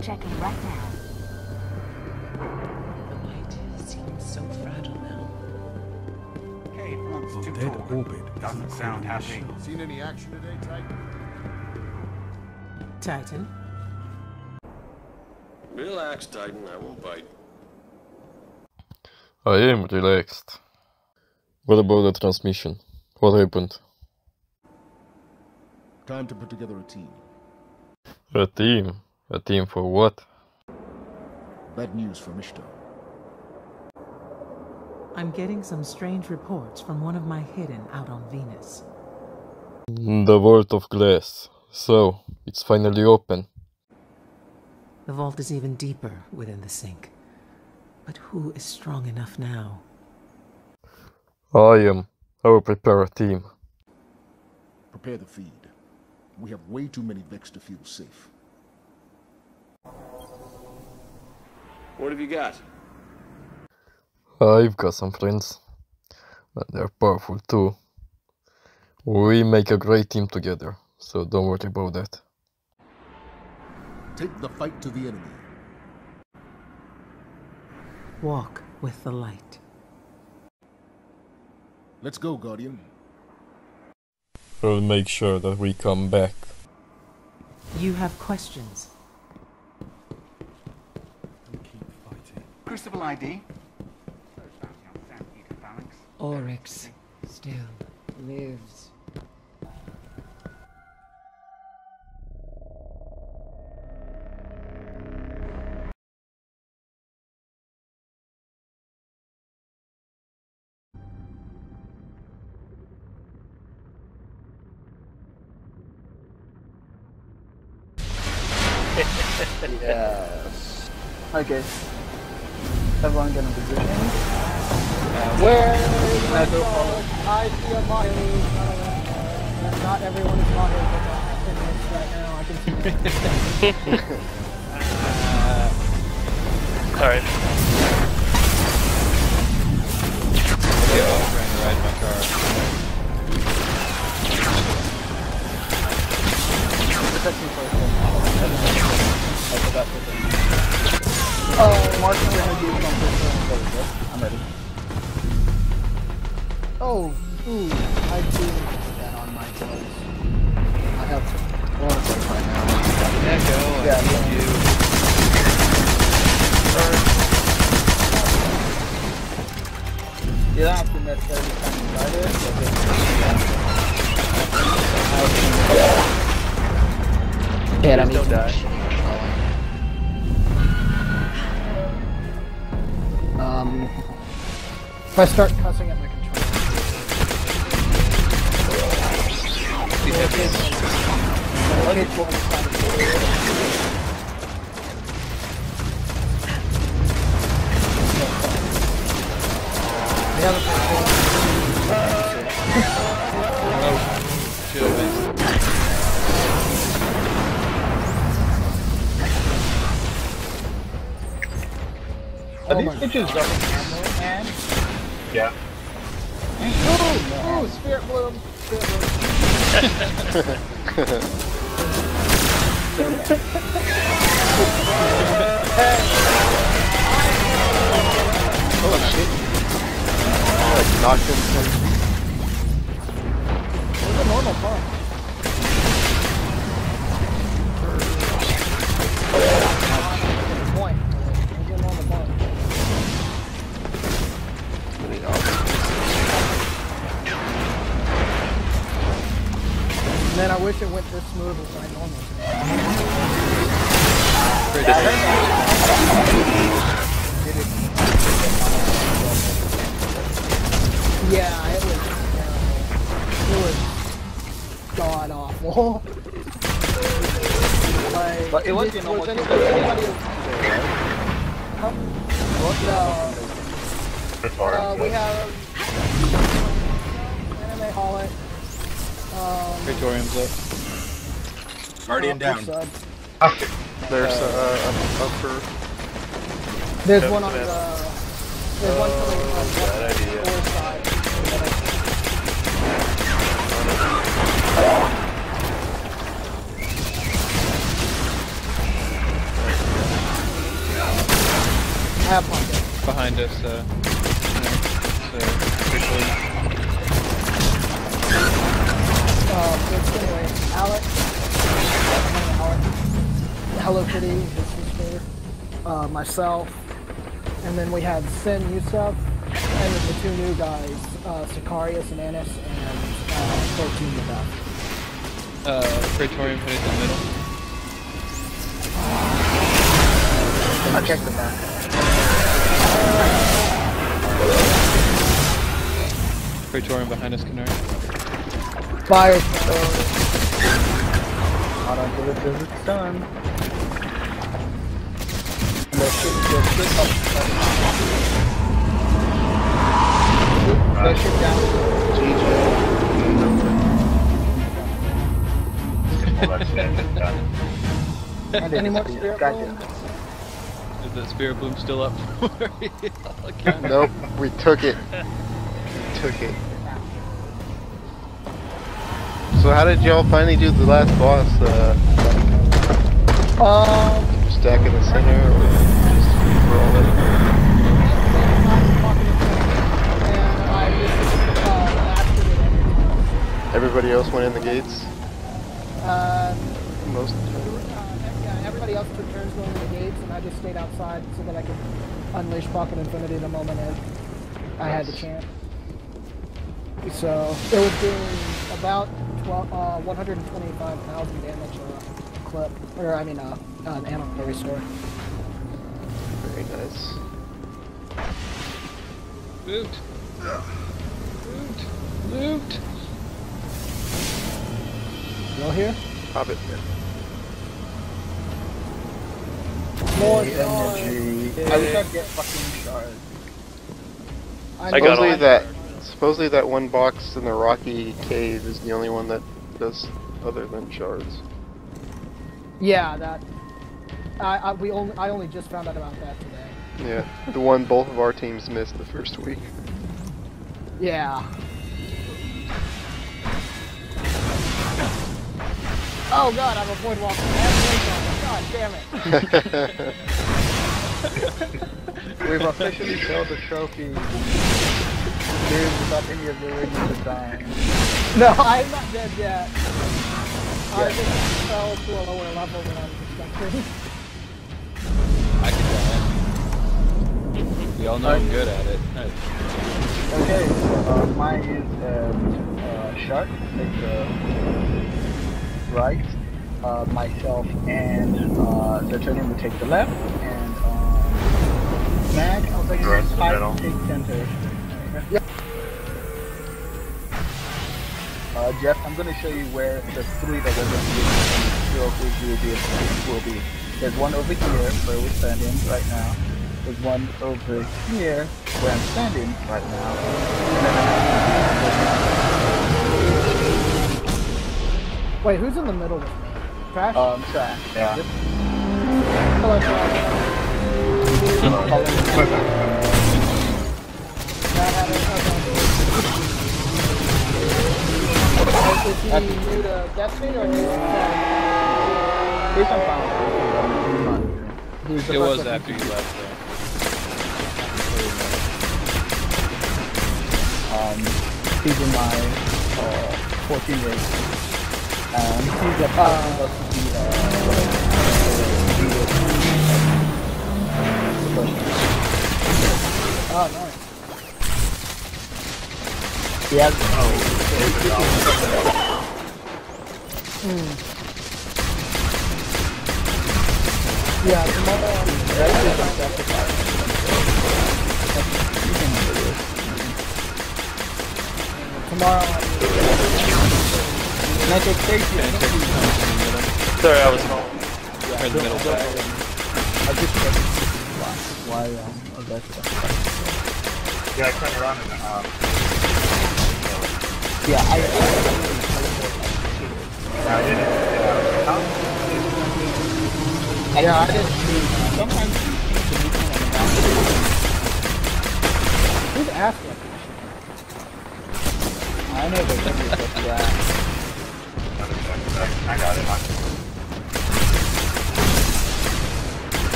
Checking right now. The idea seems so fragile now. Okay, it looks The too dead cold. orbit Doesn't isn't sound happy. Seen any action today, Titan? Titan, Relax, Titan. I won't bite. Oh, I am relaxed. What about the transmission? What happened? Time to put together a team. A team? A team for what? Bad news for Mishto. I'm getting some strange reports from one of my hidden out on Venus. The Vault of Glass. So, it's finally open. The vault is even deeper within the sink. But who is strong enough now? I am. I will prepare a team. Prepare the feed. We have way too many Vex to feel safe. What have you got? I've got some friends. And they're powerful too. We make a great team together, so don't worry about that. Take the fight to the enemy. Walk with the light. Let's go, Guardian. We'll make sure that we come back. You have questions. And keep fighting. Crucible ID. Oryx still lives. Yes. Okay. Everyone get in position. Uh, where I go forward. I see a Mahi. Not everyone is Mahi, but in this right now. I can see. Alright. Yeah, I'm trying to ride my car. Protect me first. I forgot to say. Oh. I'm ready. Oh, ooh, I do that on my clothes. I have one of right now. Yeah, go. Yeah, I need you. You don't have to necessarily come inside it, but Yeah, Please don't die. If I start cussing at my controller, Be happy. okay, cool, it's fine. We have a controller. Are these bitches double camera, man? Yeah. Oh, oh, spirit bloom, spirit bloom. Oh, knocked him some. It's a normal pump. It went this smooth normal. Yeah, it was terrible. It was god awful. like, But it was did- your normal was Guardian down. sub. There's uh, uh, upper. There's Yep, one on the. There's one coming on the bad idea. north side. have pocket. Behind us, uh. So, officially. Um, so anyway, Alex, Alex, Hello Kitty, his sister, uh, myself, and then we had Sin Yusuf, and then the two new guys, uh, Sicarius and Anis, and uh, 13 with us. Uh, Praetorian put it in the middle. I checked the back. Praetorian behind us, Canary. Fire. Hold on till it till it's done. There should, there should, oh, sorry. There should down. Any more spirit bloom? Is that spirit bloom still up for you? Nope, we took it. We took it. So how did y'all finally do the last boss? Uh, Um, stack in the center or just roll it? and I just, uh, lasted it every time. Everybody else went in the gates? Uh, Most? uh, yeah, everybody else took turns going in the gates, and I just stayed outside so that I could unleash Pocket Infinity the moment I, I had the chance. So it was doing about 12, uh, 125,000 damage a clip, or I mean, uh, an animal restore. Very nice. Loot! Loot! Loot! You all here? Hobbit. More energy. I wish I'd get fucking shards. I supposedly that supposedly that one box in the rocky cave is the only one that does other than shards. Yeah, that. I, I we only I only just found out about that today. Yeah, the one both of our teams missed the first week. Yeah. Oh god, I'm avoid walking. God damn it. We've officially failed the trophy. Dude, without any of the rings to die. No, I'm not dead yet. I just fell to a lower level than I was expecting. I can die. We all know I'm good at it. Okay, uh, mine is uh, uh, shark, take the right. Uh, myself and uh, the turning will take the left, and uh, Mag, I'll take The rest in the I middle. take center. Yep. Uh, Jeff, I'm going to show you where the three that we're going to use will be, will be. There's one over here where we're standing right now. There's one over here where I'm standing right now. And then I Wait, who's in the middle with me? Trash? Um, trash. Yeah. Hello, Trash. Okay. Is he new to Destiny or He's on fire. He's It was after you left, though. Um, he's in my uh, 14 race. Um, he's a the uh, Oh, nice. He has Hmm. Yeah, tomorrow. I'm right Tomorrow. Magic Station. Sorry, I was home. Yeah, in the middle. I just why, why um, Augusta. Yeah, I turned around and um, yeah, I. I yeah, I just sometimes Who's asking? I know there's somebody supposed to ask. I got it.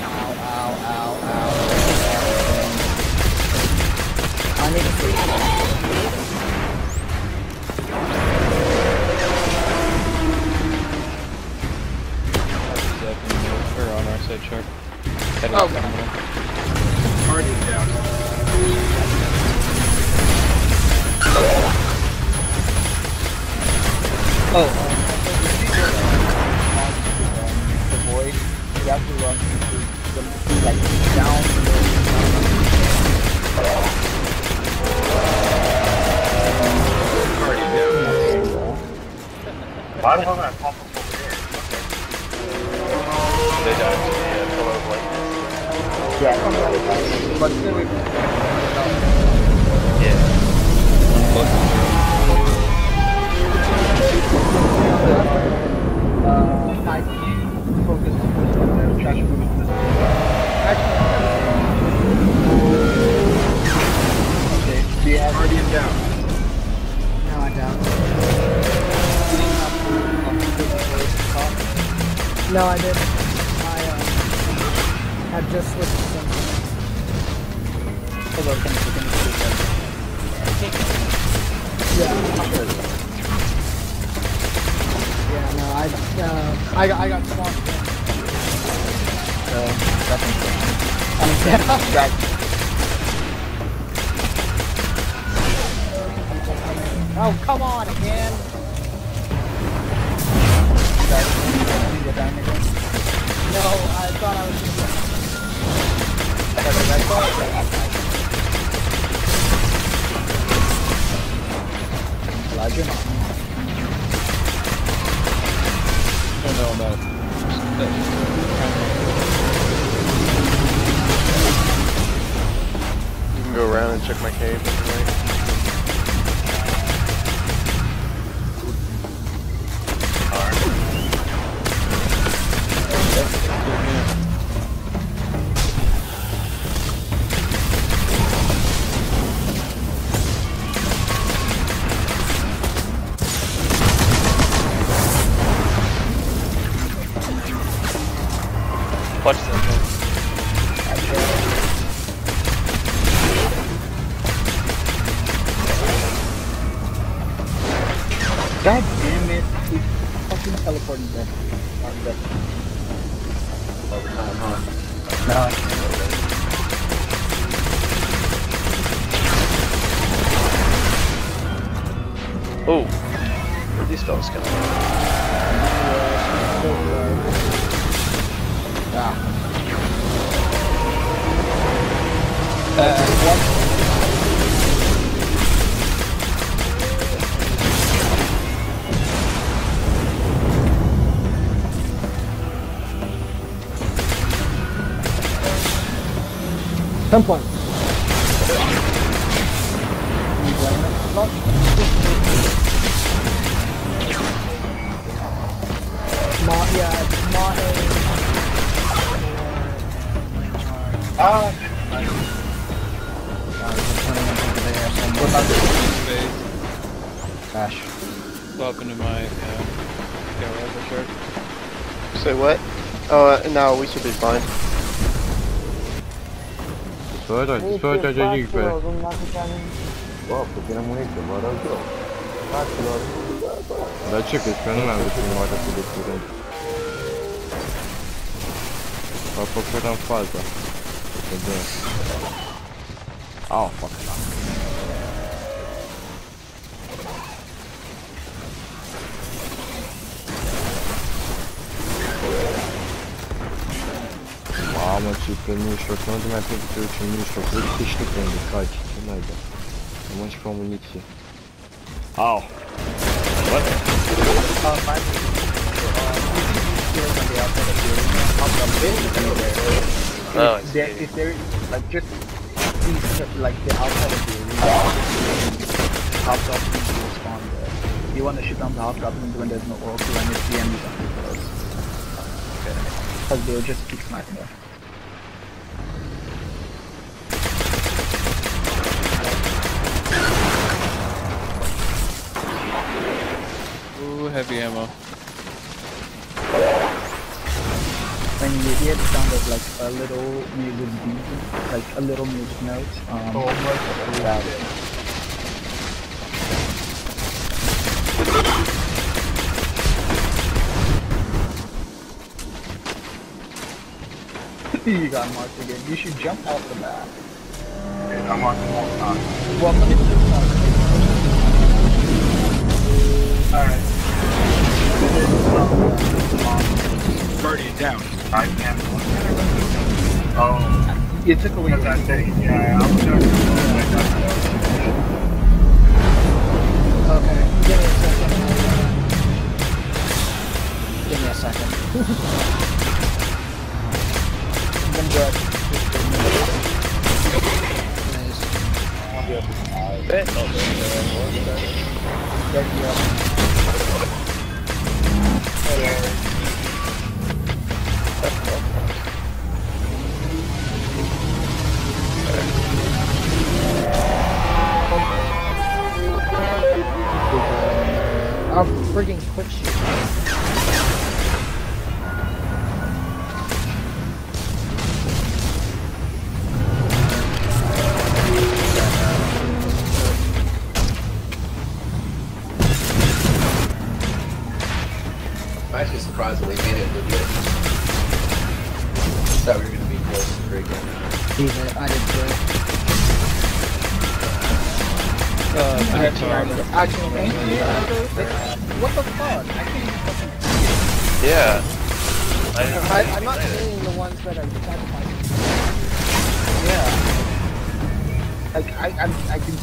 Ow, ow, ow, ow. I need to see. Glad you're. Oh no, no. You can go around and check my cave Ten points. Ma, yeah, it's Mahe. Ah! What about the Welcome to my uh, garage shirt. Say what? Oh, uh, no, we should be fine. Scorati, scorati liquide. Bă, puțină muniție, vă arăt rău. Fraților, Dar ce, crezi că nu am găsit mai atât de curent? M-a făcut în faza. Au, fuck. Mamă, ce pe mijloc, nu te mai pot să te duci în mijloc, vezi că știi pe unde caci, ce mai da. Să mânci ca o muniție. Au! What? Uh, my, uh, you can see on the outside of the arena, on the building. Oh, I If there, see. if there, like, just like, the outside of the arena, hobgoblins will spawn there. You want to shoot down the hobgoblins when there's no oracle and it's the enemies on close. Okay. Because they'll just keep sniping there. Heavy ammo. When you hear the sound of like a little music beat, like a little music note, um, oh, that. you got marked again. You should jump off the bat. I'm marking more time. Well, let me just start. Alright. Guardian down. I can't. Oh. You took away that thing. Yeah, I'm just. Okay, give me a second. Give me a second. I'm good. Thank you. I'll friggin' quick shoot.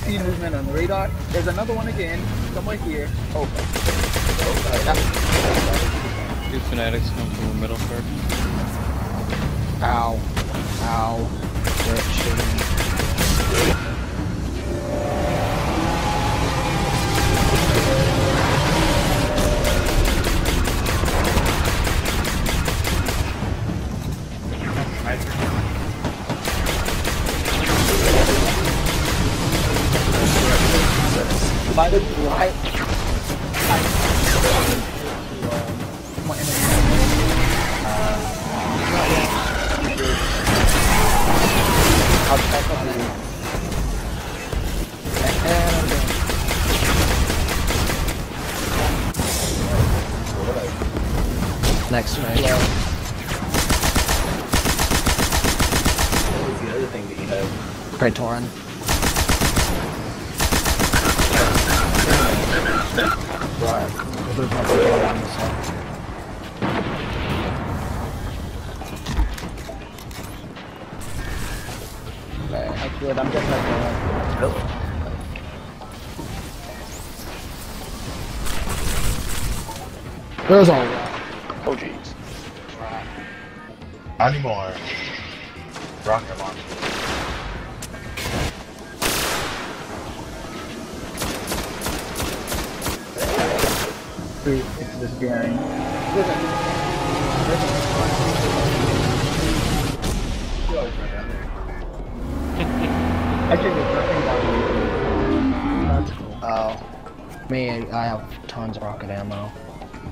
See movement on the radar. There's another one again, somewhere here. Oh. Two fanatics come from the middle first. Ow. Ow. They're shooting. By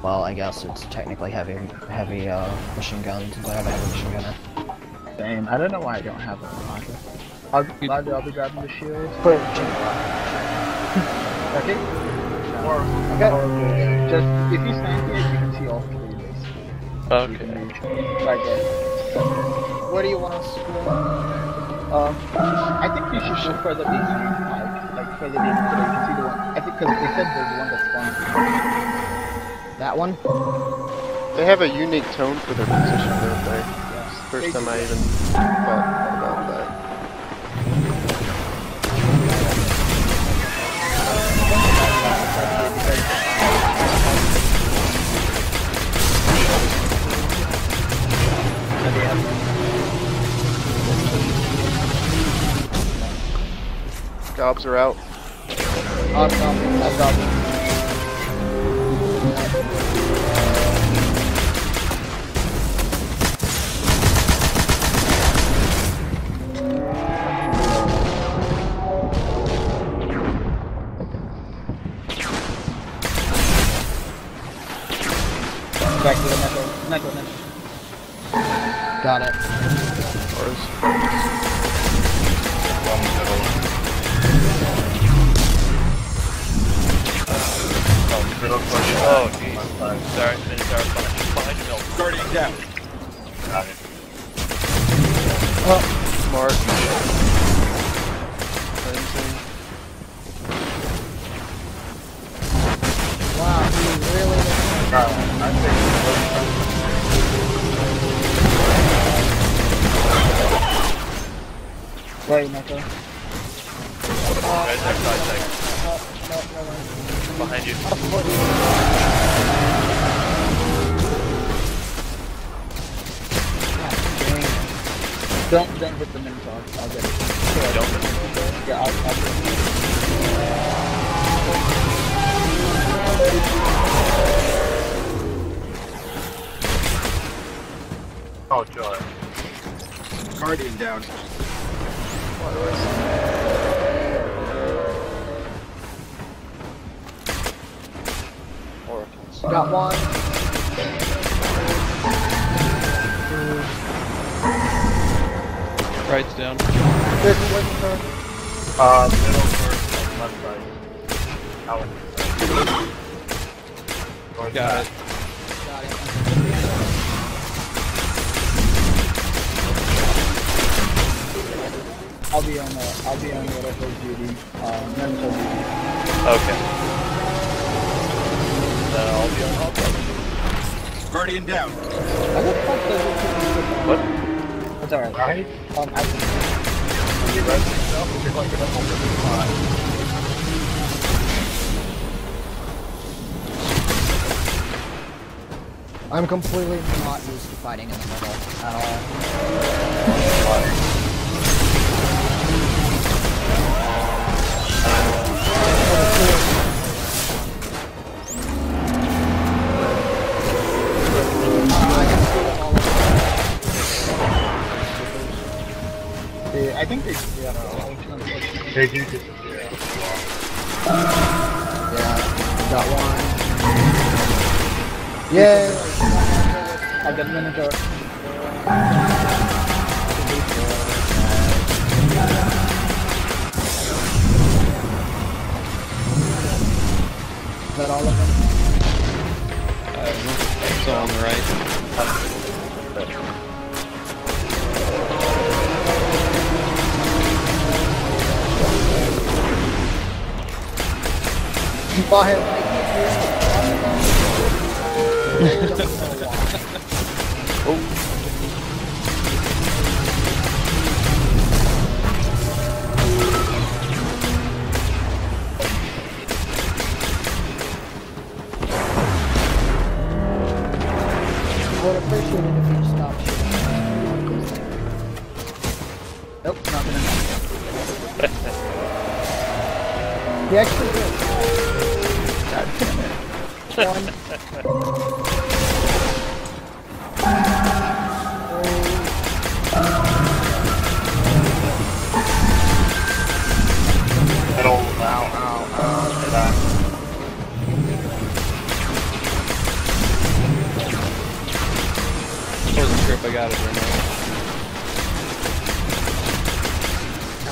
Well, I guess it's technically heavy, heavy uh, machine guns, but I have a heavy machine gunner. Same. I don't know why I don't have a rocket. I'll, I'll, I'll be grabbing the shield. Put Okay? Or, okay. Just, if you stand here, you can see all three basically. Okay. Right there. Where do you want us to go? Um, I think you should go for the east, like, like the east so you can see the one. I think because they said there's one that's spawned. That one? They have a unique tone for their position, don't they? It's the first time I even thought about that. Gobs are out. Awesome. I've got Where are you, Neko? Right there, side second. Behind you. Don't don't hit the Minotaur. I'll get it. Don't. hit. Yeah, I'll, I'll get it. Oh, joy. Guardian down. Got one. Right's down. There's a waiting for. Uh, middle first, left side. Out. Got it. I'll be on the, I'll be on whatever duty. Uh, mental duty. Okay. Then I'll be on hot dog. Guardian down. I look like the What? It's alright. Right? Um, I When you rest yourself, if you're going to get a whole different spot. I'm completely not used to fighting in the middle at all.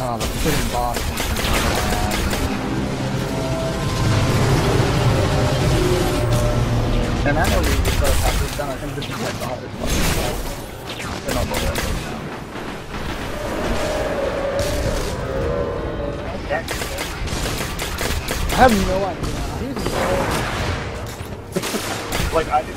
Oh, the freaking boss. And I know we just pass this. I think this is like the hardest part. They're not both I have no idea. Like, I didn't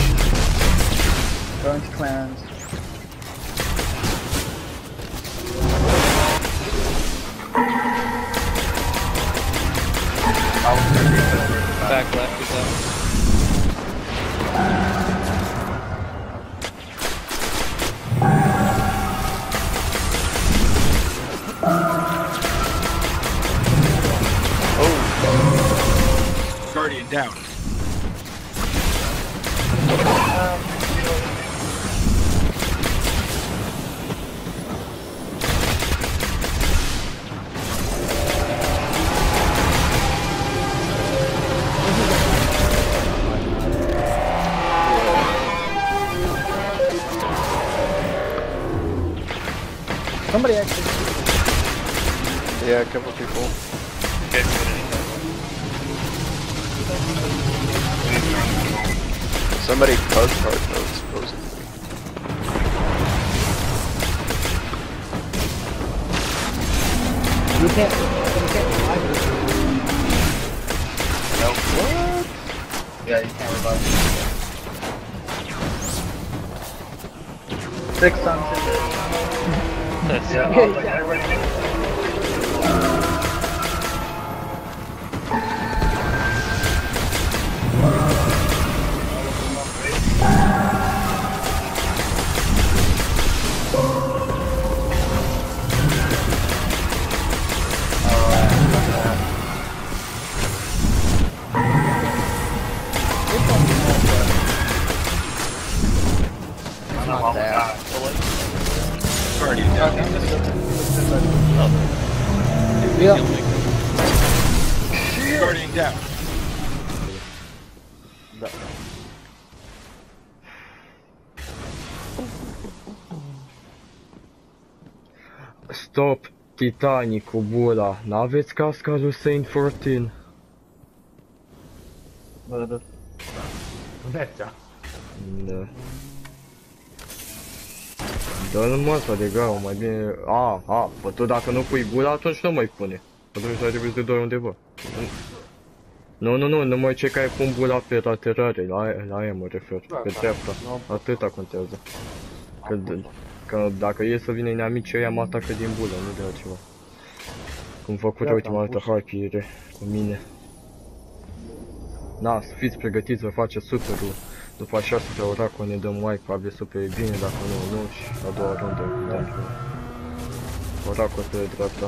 to clans. Back Somebody actually. Yeah, a couple people. Somebody bugged hard mode, supposedly. You can't. You can't revive this. Nope. What? Yeah, you can't revive Six times That's Yeah, Stop, Titanicu, bula. N-aveți casca lui Saint 14? Mergea. Da. Dă-l mă ăsta de grau, mai bine... A, a, bă, tu dacă nu pui gura, atunci nu mai pune. Atunci ar trebui să doi undeva. Nu, nu, nu, numai cei care pun gura pe laterale, la, aia- la aia mă refer, pe dreapta. Atâta contează. Că, d- că dacă e să vină inamicii ăia, mă atacă din bulă, nu de altceva. Cum făcut ultima dată hackiere cu mine. Na, să fiți pregătiți, vă face superul. După așa super oracol ne dăm wipe, abia super bine, dacă nu, nu, și a doua rundă cu dungeon. Oracol pe dreapta.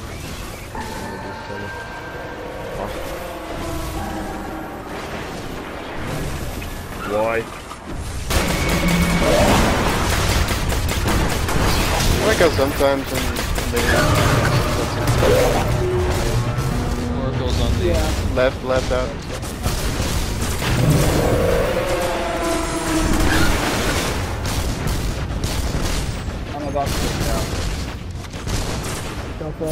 Mine. Mă duc seama. Wipe. I like how sometimes when they Oracle's on the left, left out. I'm about to get down. Jump up.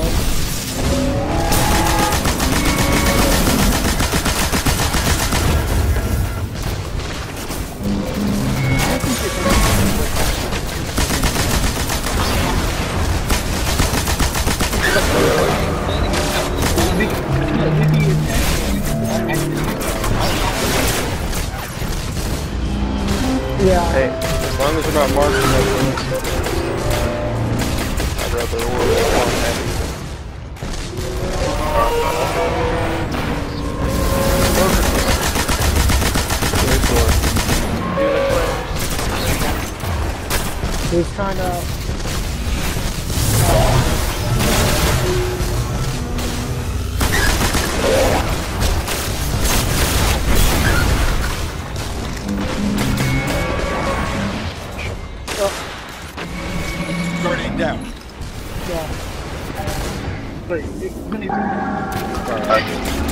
Yeah. Hey, as long as we're not marking that I'd rather order one. He's trying to. Wait, you- how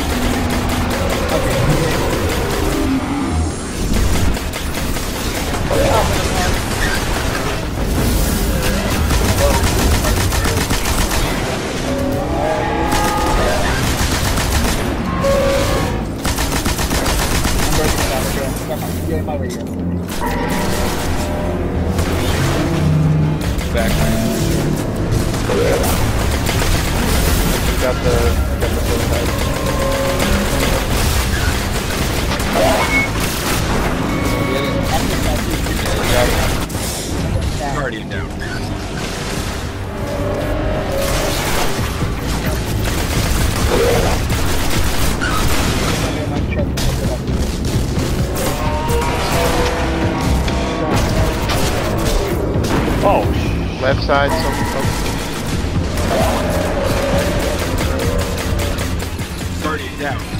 got the I got the Guardian down. Oh, left side somewhere.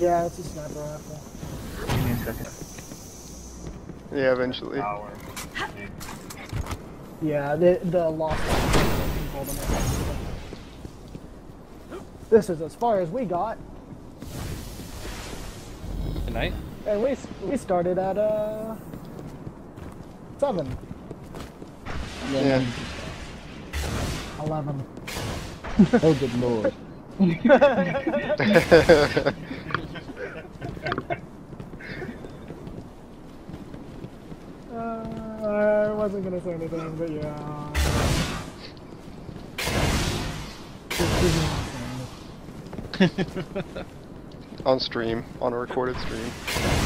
Yeah, it's a sniper rifle. Give me a second. Yeah, eventually. Yeah, the the lost. people to make it. This is as far as we got, Good night. and we we started at uh seven, Yeah. Eleven. Oh, good lord. Uh, I wasn't gonna say anything, but yeah. on stream, on a recorded stream.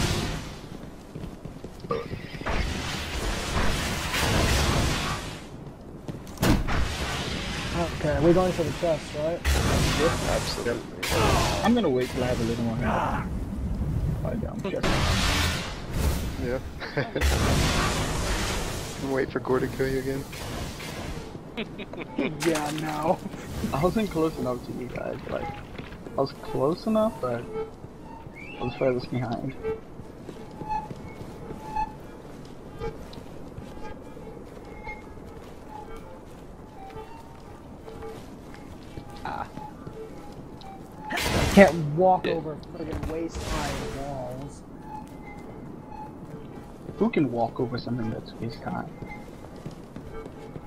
We're going for the chest, right? Yep, absolutely. I'm gonna wait till I have a little more health. Lie down. Yeah. Wait for Gore to kill you again. yeah, no. I wasn't close enough to you guys. Like, I was close enough, but I was furthest behind. Can't walk over friggin' waist high walls. Who can walk over something that's waist high?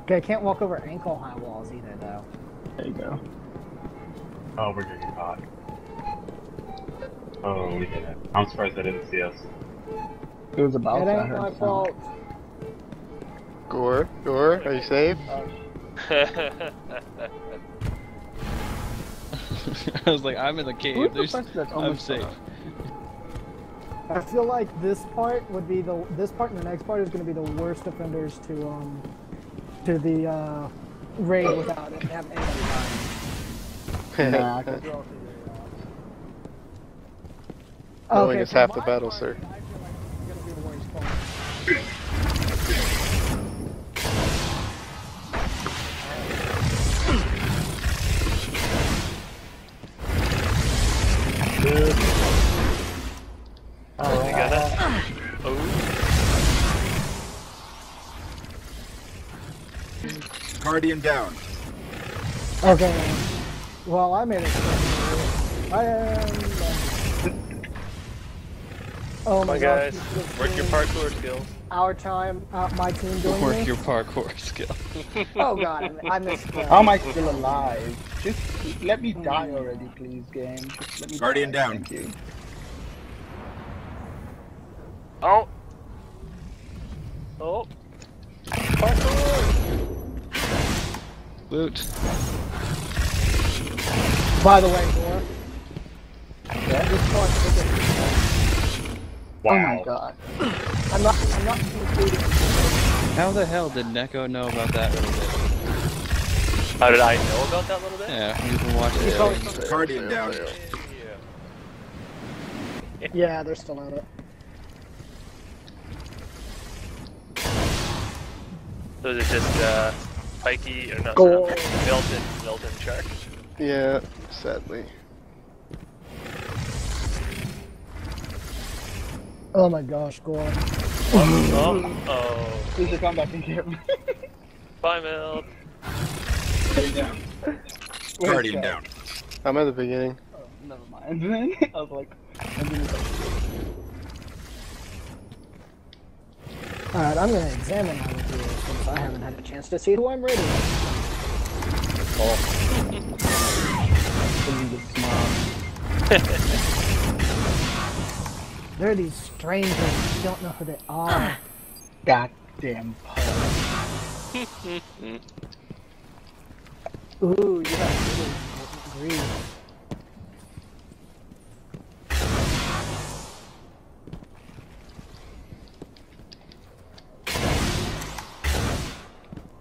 Okay, I can't walk over ankle high walls either, though. There you go. Oh, we're getting caught. Oh, we did it. I'm surprised they didn't see us. It was about It to, I ain't my fault. Gore, Gore, are you safe? Oh, I was like, I'm in the cave. the There's, person that's I'm almost safe. I feel like this part would be the this part and the next part is going to be the worst offenders to um to the uh raid without it have any time. Nah, I could- Knowing Okay, is half the battle, sir. Guardian down. Okay. Well, I made it. I am. Oh Come my on, gosh, guys. this Work your parkour skills. Our time, uh, my team doing Work this. your parkour skill. Oh god, I missed. that. How am I still alive? Just let me die already, please, game. Let me Guardian die. down. Thank you. Oh. Oh. Loot. By the way, Gore. This part is a- Oh my god. I'm not. I'm not including. How the hell did Neko know about that little bit? How did I know about that little bit? Yeah, you've been watching He's it. probably- Guardian down. Yeah, they're still at it. So is it just uh, Pikey or not? Goal. Milton, Milton Shark. Yeah, sadly. Oh my gosh, Gore. Oh. Oh. Please just come back and get me. Bye, Milt. Guardian down. I'm at the beginning. Oh, Never mind. I was like, I'm gonna Alright, I'm gonna examine my materials since I haven't had a chance to see who I'm raiding. There are these strangers who don't know who they are. Goddamn. Ooh, you have really green.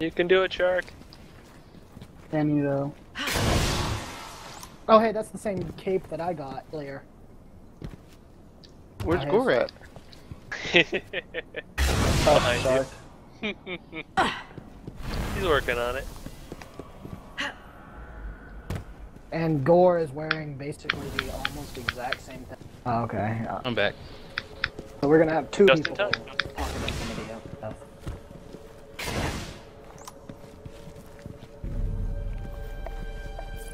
You can do it, Shark. Can you though? Oh, hey, that's the same cape that I got earlier. Where's Nice. Gore at? Behind you. He's working on it. And Gore is wearing basically the almost exact same thing. Oh, okay. I'm back. So we're gonna have two Just in people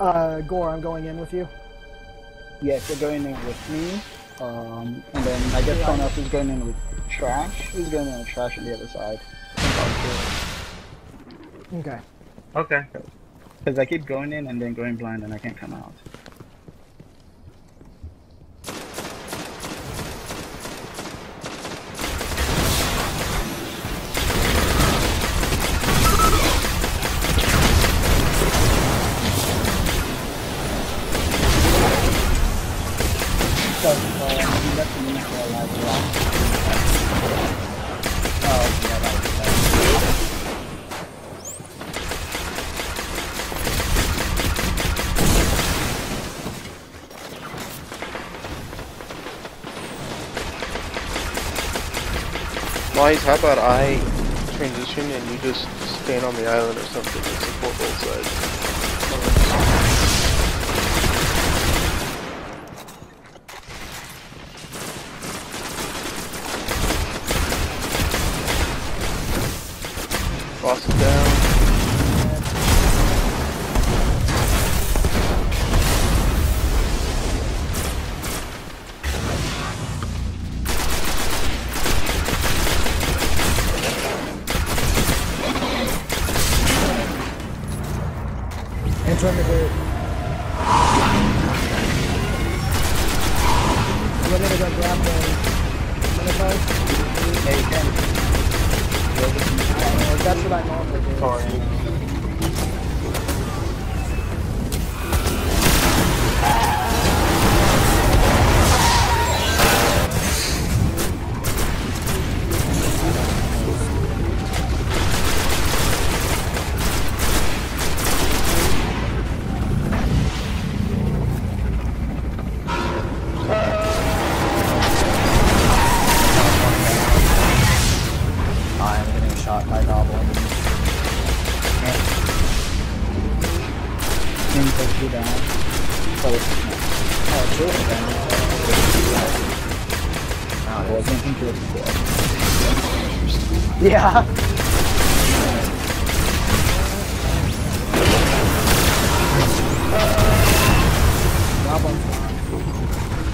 Uh, Gore, I'm going in with you. yes, you're going in with me. Um, and then I guess someone else is going in with trash. Who's going in with trash on the other side? Okay. Okay. Because I keep going in and then going blind and I can't come out. Wise, how about I transition and you just stand on the island or something and support both sides? Getting shot by goblins. Team takes you down. Oh, two of them. Oh, uh, I wasn't thinking it before. Yeah.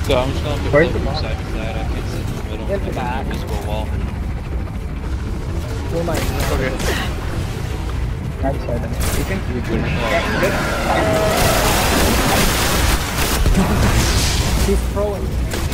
So I'm just gonna put Where's the the side to side. I can't sit in the middle. The I back. can wall. Am I? Okay. Right side. You can. You can. He's throwing.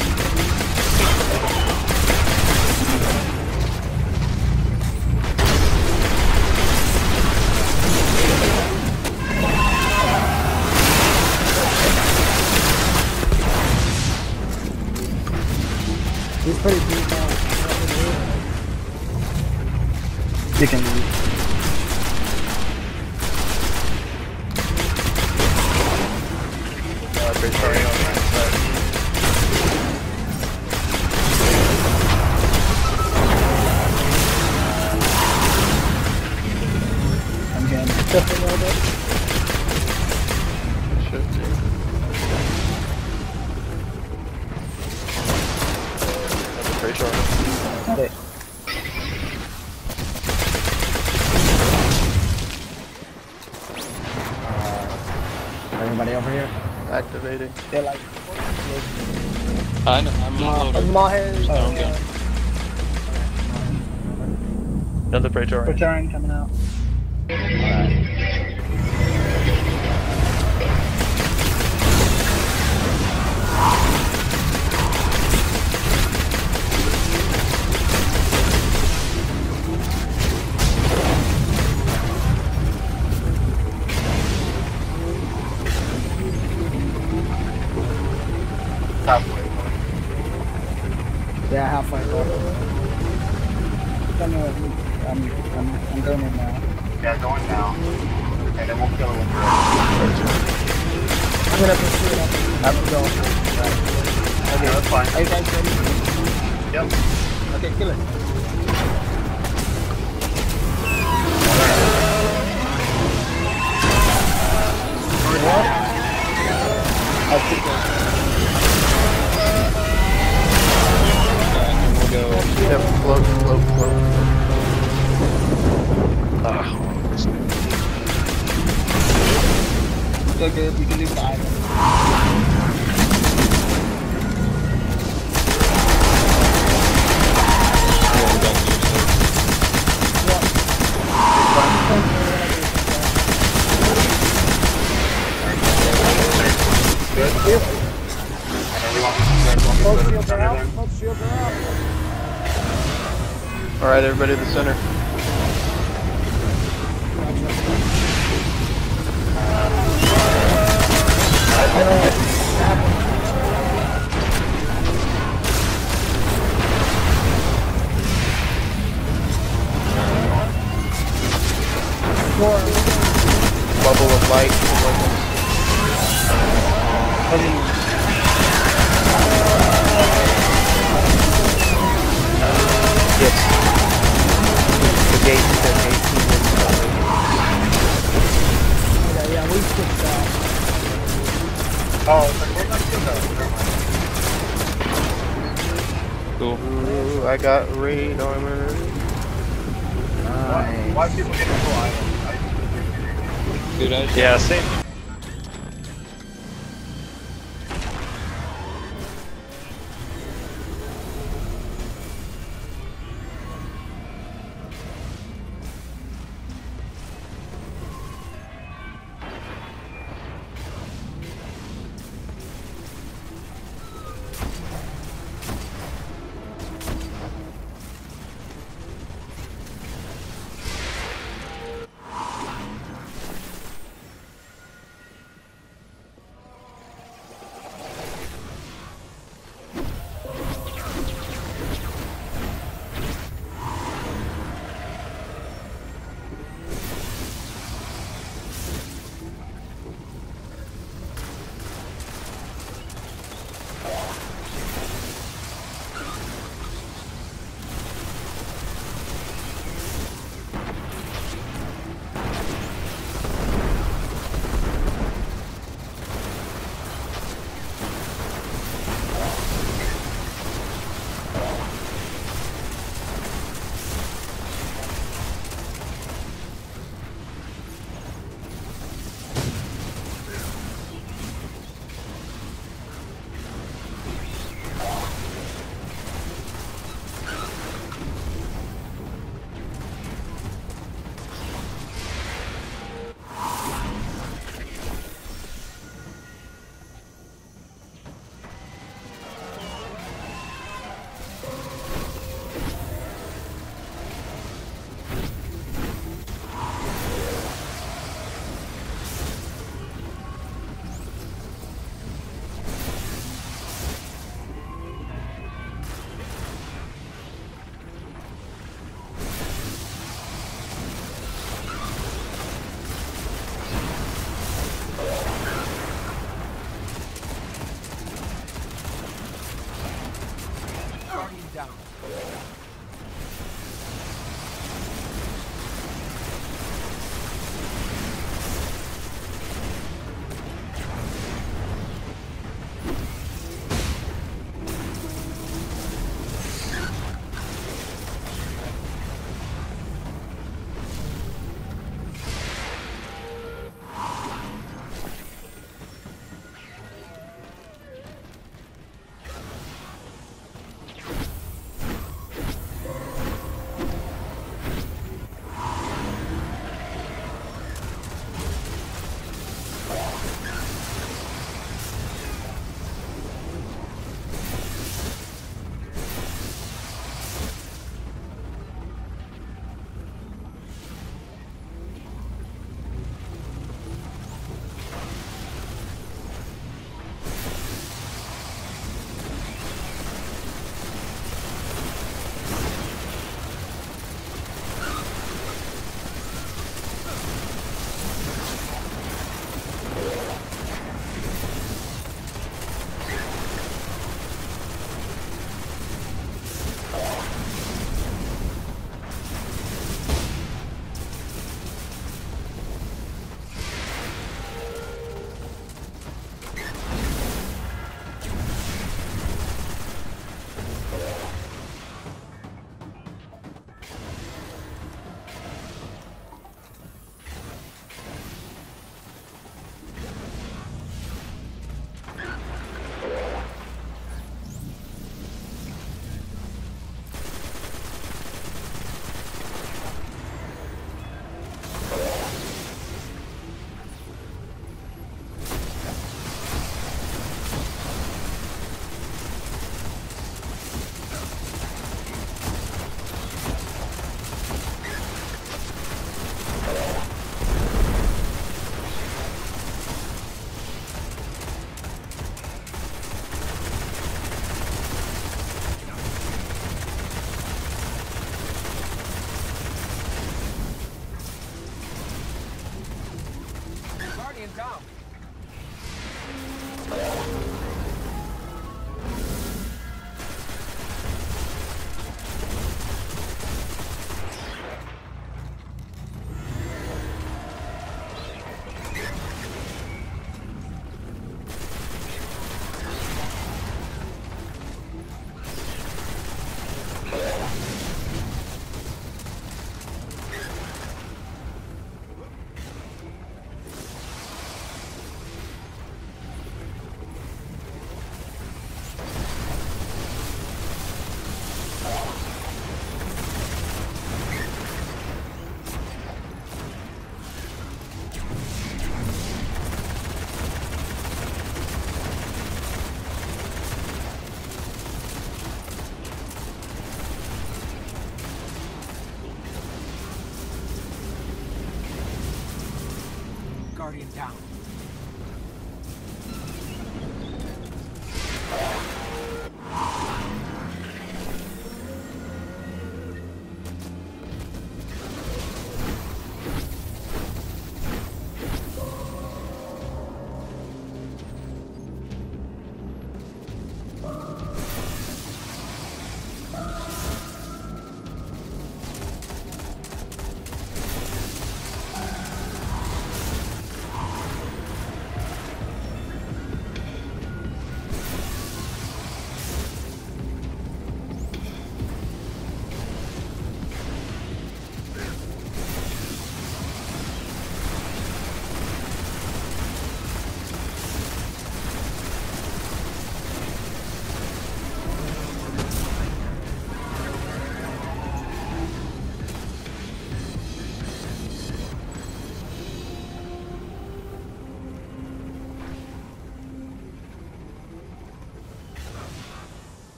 You Another Praetorian. Praetorian coming out. Halfway. Down. Guardian down.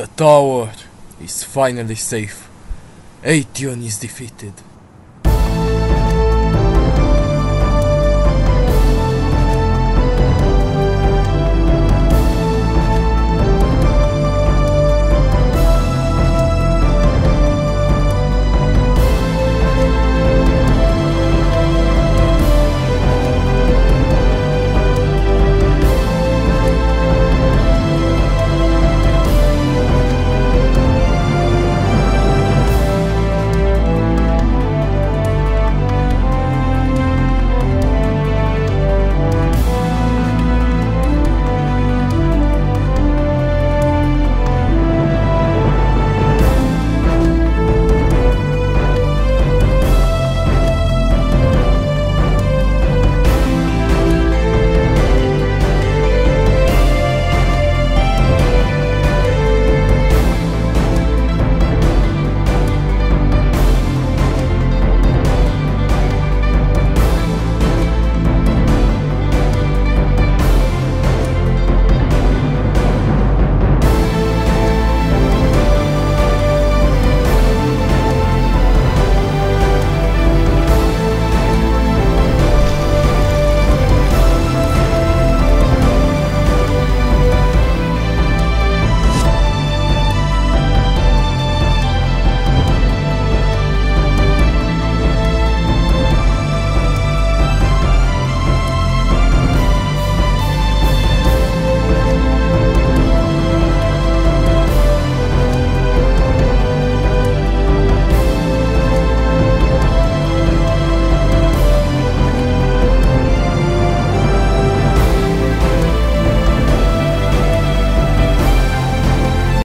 The tower is finally safe. Atheon is defeated.